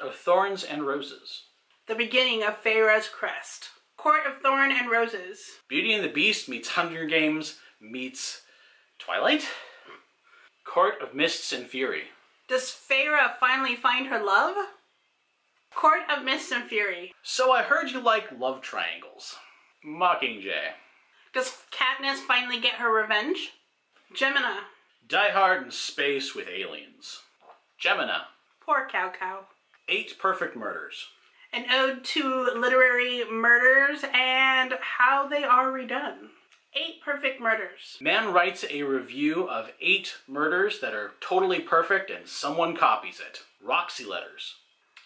of Thorns and Roses. The beginning of Feyre's crest. Court of Thorn and Roses. Beauty and the Beast meets Hunger Games meets Twilight. Court of Mists and Fury. Does Feyre finally find her love? Court of Mists and Fury. So I heard you like love triangles. Mockingjay. Does Katniss finally get her revenge? Gemina. Die Hard in Space with Aliens. Gemina. Poor Cow Cow. Eight Perfect Murders. An ode to literary murders and how they are redone. Eight perfect murders. Man writes a review of eight murders that are totally perfect and someone copies it. Roxy letters.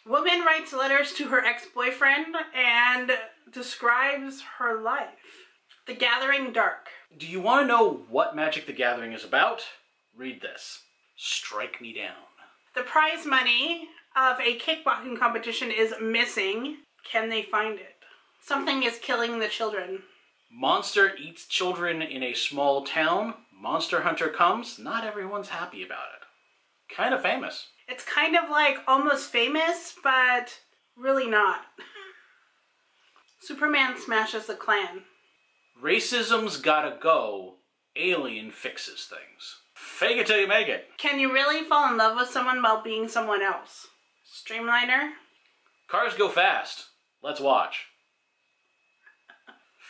Woman writes letters to her ex-boyfriend and describes her life. The Gathering Dark. Do you want to know what Magic the Gathering is about? Read this. Strike me down. The prize money of a kickboxing competition is missing. Can they find it? Something is killing the children. Monster eats children in a small town. Monster Hunter comes. Not everyone's happy about it. Kind of famous. It's kind of like almost famous, but really not. Superman smashes the Klan. Racism's gotta go. Alien fixes things. Fake it till you make it. Can you really fall in love with someone while being someone else? Streamliner. Cars go fast. Let's watch.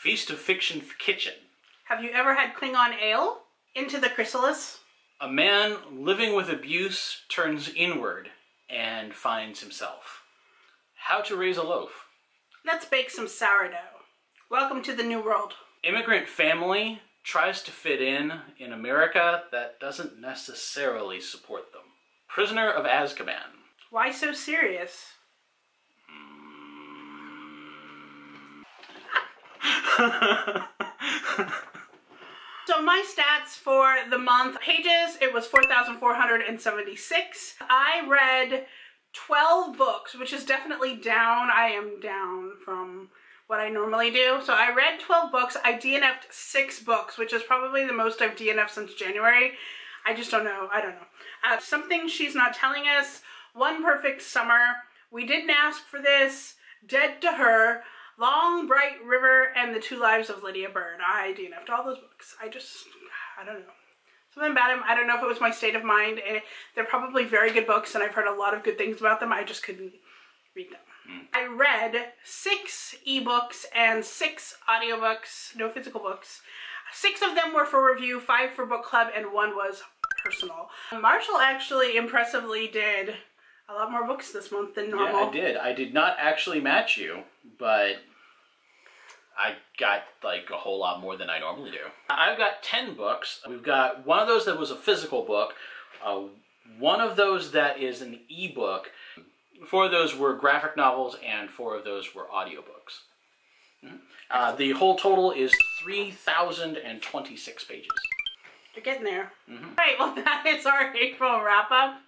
Feast of Fiction Kitchen. Have you ever had Klingon ale? Into the Chrysalis. A man living with abuse turns inward and finds himself. How to raise a loaf. Let's bake some sourdough. Welcome to the new world. Immigrant family tries to fit in in America that doesn't necessarily support them. Prisoner of Azkaban. Why so serious? So my stats for the month pages, it was 4,476. I read 12 books, which is definitely down. I am down from what I normally do. So I read 12 books. I DNF'd six books, which is probably the most I've DNF'd since January. I just don't know. I don't know. Uh, something she's not telling us. One Perfect Summer. We didn't ask for this. Dead to Her. Long Bright River and The Two Lives of Lydia Bird. I DNF'd all those books. I just, I don't know. Something about them, I don't know if it was my state of mind. Eh, they're probably very good books and I've heard a lot of good things about them. I just couldn't read them. I read six ebooks and six audiobooks, no physical books. Six of them were for review, five for book club, and one was personal. Marshall actually impressively did a lot more books this month than normal. Yeah, I did. I did not actually match you, but I got like a whole lot more than I normally do. I've got 10 books. We've got one of those that was a physical book, uh, one of those that is an ebook. Four of those were graphic novels, and four of those were audiobooks. Mhm. Uh, the whole total is 3,026 pages. You're getting there. All right. well that is our April wrap up.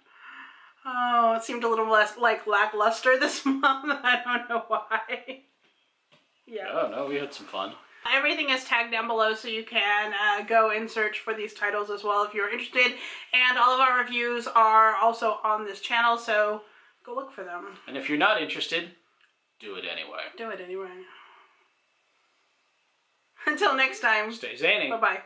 Oh, it seemed a little less like lackluster this month. I don't know why. Yeah. Oh no, we had some fun. Everything is tagged down below so you can uh, go and search for these titles as well if you're interested. And all of our reviews are also on this channel, so go look for them. And if you're not interested, do it anyway. Do it anyway. Until next time. Stay zany. Bye-bye.